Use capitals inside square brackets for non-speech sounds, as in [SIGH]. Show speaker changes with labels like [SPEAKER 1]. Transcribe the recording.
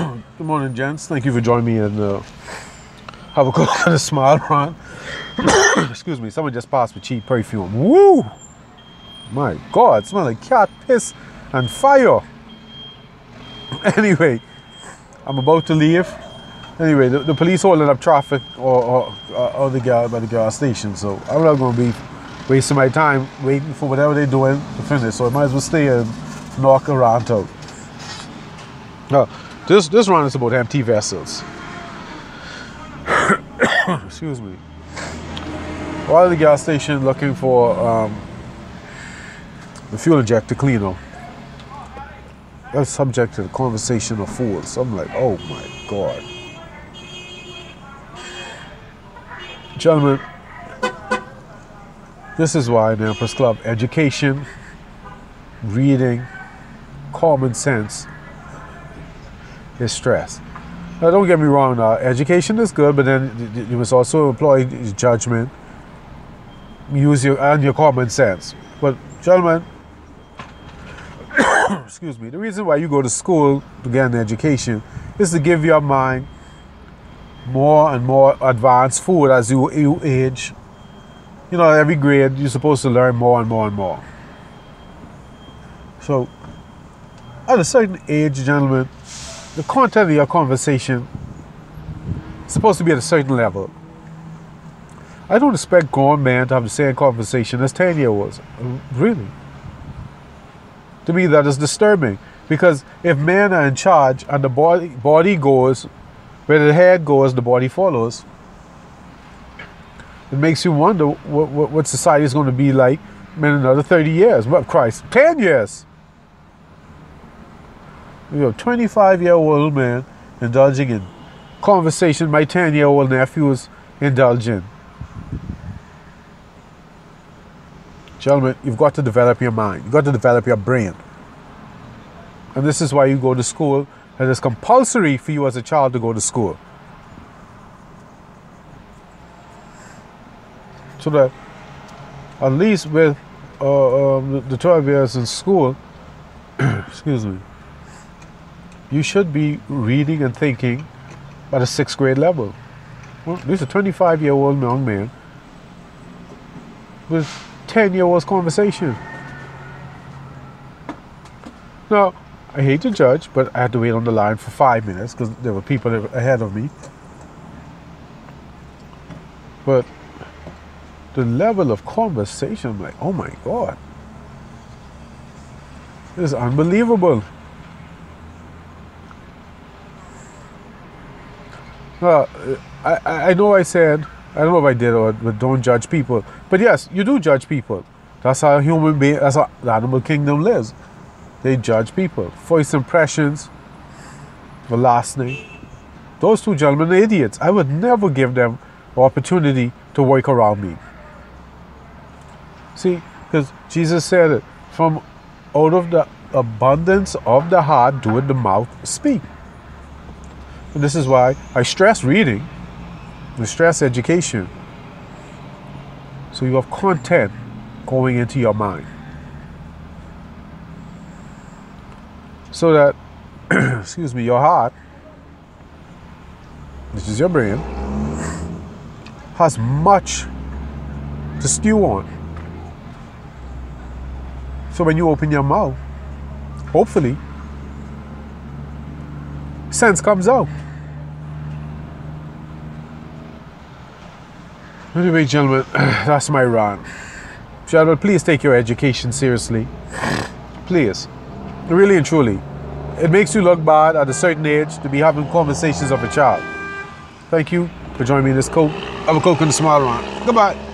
[SPEAKER 1] [COUGHS] Good morning, gents. Thank you for joining me and uh, have a Coke and a smile, Ron. [COUGHS] Excuse me. Someone just passed with cheap perfume. Woo! My God, smell like cat piss and fire. [COUGHS] Anyway, I'm about to leave. Anyway, the, the police holding up traffic or, or, or the gas by the gas station, so I'm not going to be wasting my time waiting for whatever they're doing to finish. So I might as well stay and knock around out. Now, this this run is about empty vessels. [COUGHS] Excuse me. While the gas station looking for um, the fuel injector cleaner, was subject to the conversation of fools. I'm like, oh my god. Gentlemen, this is why the Empress Club, education, reading, common sense is stress. Now, don't get me wrong. Now, education is good, but then you must also employ judgment, use your and your common sense. But, gentlemen, [COUGHS] excuse me. The reason why you go to school to get an education is to give your mind more and more advanced food as you, you age. You know, every grade you're supposed to learn more and more and more. So, at a certain age, gentlemen, the content of your conversation is supposed to be at a certain level. I don't expect grown men to have the same conversation as 10 year olds. Really. To me, that is disturbing. Because if men are in charge and the body, body goes, where the head goes, the body follows, it makes you wonder what, what, what society is going to be like in another 30 years. What, Christ, 10 years. You know, 25 year old man indulging in conversation my 10 year old nephew is indulging. Gentlemen, you've got to develop your mind. You've got to develop your brain. And this is why you go to school. And it's compulsory for you as a child to go to school. So that at least with uh, um, the 12 years in school, [COUGHS] excuse me, you should be reading and thinking at a sixth grade level. Well, this is a 25 year old young man with 10 year olds conversation. Now, I hate to judge, but I had to wait on the line for five minutes because there were people ahead of me. But the level of conversation, I'm like, oh my God. This is unbelievable. Uh, I, I know I said, I don't know if I did or but don't judge people. But yes, you do judge people. That's how human being, that's how the animal kingdom lives. They judge people. First impressions, the last name. Those two gentlemen are idiots. I would never give them opportunity to work around me. See, because Jesus said it, from out of the abundance of the heart doeth the mouth speak. And this is why I stress reading, I stress education. So you have content going into your mind. So that, [CLEARS THROAT] excuse me, your heart, which is your brain, has much to stew on. So when you open your mouth, hopefully, sense comes out. Anyway, gentlemen, [CLEARS THROAT] that's my rant. Gentlemen, please take your education seriously. Please. Really and truly. It makes you look bad at a certain age to be having conversations of a child. Thank you for joining me in this coat. Have a coke and a smile around. Goodbye.